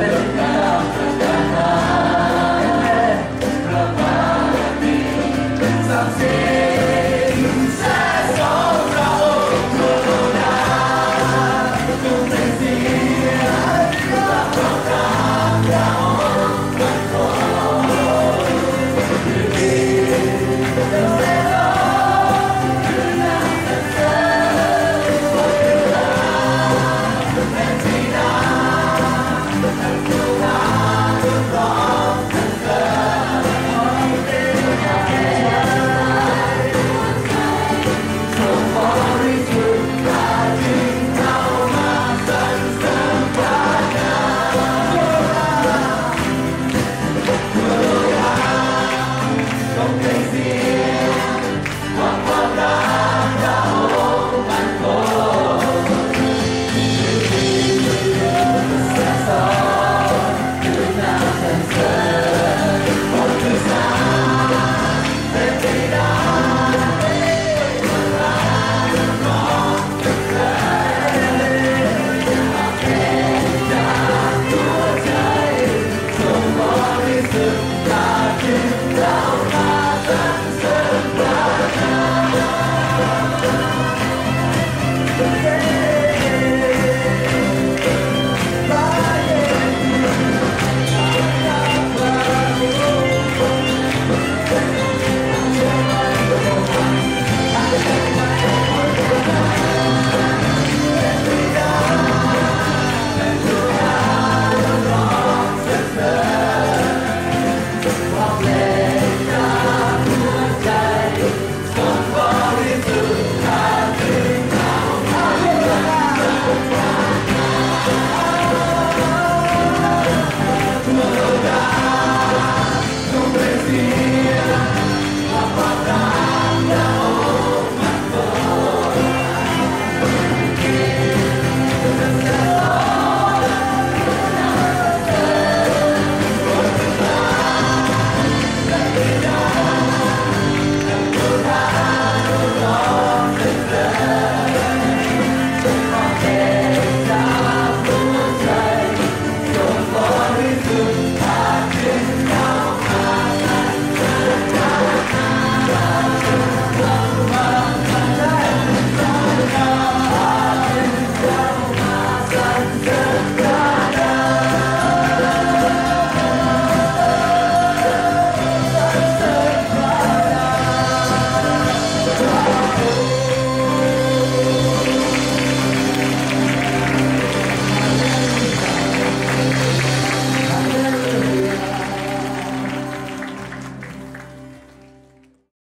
네.